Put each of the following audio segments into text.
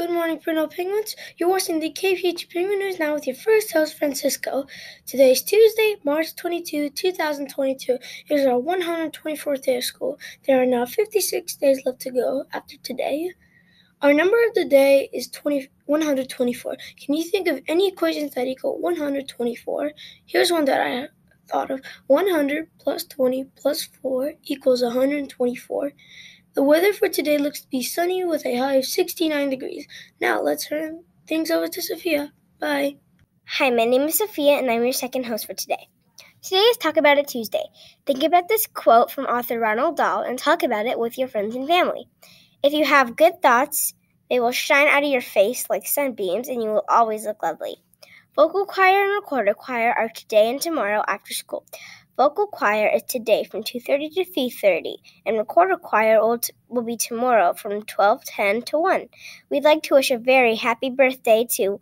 Good morning, Bruno Penguins. You're watching the KPH Penguin News now with your first host, Francisco. Today is Tuesday, March 22, 2022. It is our 124th day of school. There are now 56 days left to go after today. Our number of the day is 20, 124. Can you think of any equations that equal 124? Here's one that I thought of 100 plus 20 plus 4 equals 124. The weather for today looks to be sunny with a high of 69 degrees. Now let's turn things over to Sophia. Bye. Hi, my name is Sophia, and I'm your second host for today. Today is Talk About It Tuesday. Think about this quote from author Ronald Dahl and talk about it with your friends and family. If you have good thoughts, they will shine out of your face like sunbeams, and you will always look lovely. Vocal choir and recorder choir are today and tomorrow after school. Vocal choir is today from 2:30 to 3:30, and recorder choir will, t- will be tomorrow from 12:10 to 1. We'd like to wish a very happy birthday to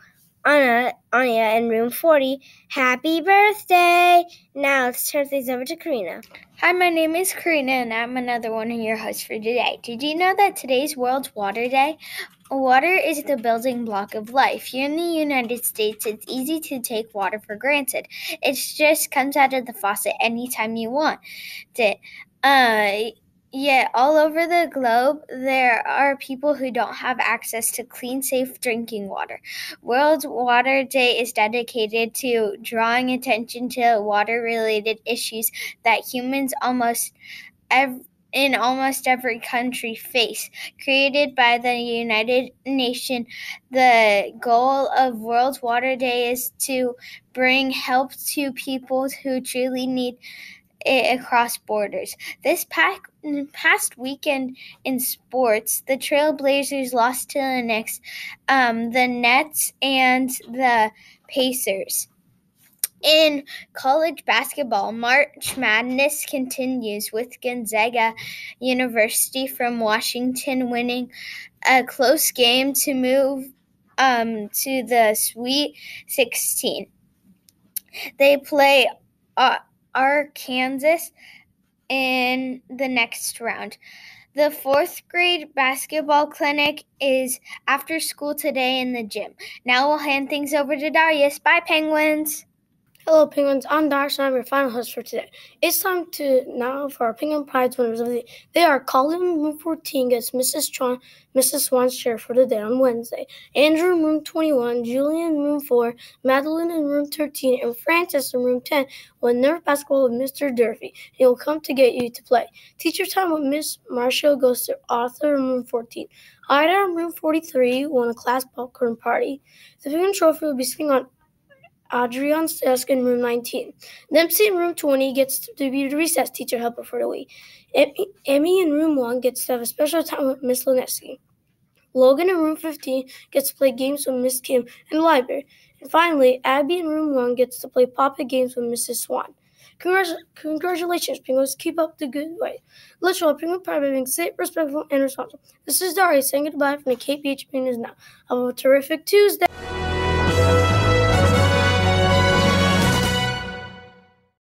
Anna, Anya in room 40. Happy birthday! Now let's turn things over to Karina. Hi, my name is Karina, and I'm another one of your hosts for today. Did you know that today's World Water Day? Water is the building block of life. Here in the United States, it's easy to take water for granted. It just comes out of the faucet anytime you want it. Uh, Yet, all over the globe, there are people who don't have access to clean, safe drinking water. World Water Day is dedicated to drawing attention to water related issues that humans almost in almost every country face. Created by the United Nations, the goal of World Water Day is to bring help to people who truly need it across borders. This past, past weekend in sports, the Trailblazers lost to the Knicks, um, the Nets, and the Pacers. In college basketball, March Madness continues with Gonzaga University from Washington winning a close game to move um, to the Sweet 16. They play uh, Arkansas in the next round. The fourth grade basketball clinic is after school today in the gym. Now we'll hand things over to Darius. Bye, Penguins. Hello, Penguins. I'm Darius, and I'm your final host for today. It's time to now for our Penguin Prize winners of the day. They are Colin Room 14 gets Mrs. Swan, Mrs. Swan's chair for the day on Wednesday. Andrew in Room 21, Julian in Room 4, Madeline in Room 13, and Francis in Room 10 won Nerf basketball with Mr. Durfee. He will come to get you to play. Teacher time with Miss Marshall goes to Arthur in Room 14. Ida in Room 43 won a class popcorn party. The Penguin Trophy will be sitting on Adrian's desk in room 19. Dempsey in room 20 gets to be the recess teacher helper for the week. Emmy, in room 1 gets to have a special time with Miss Lineski. Logan in room 15 gets to play games with Miss Kim in the library. And finally, Abby in room 1 gets to play Papa games with Mrs. Swan. Congratulations, Penguins. Keep up the good way. Let's show Penguin Pride by being safe, respectful, and responsible. This is Dari saying goodbye from the KPH News now. Have a terrific Tuesday.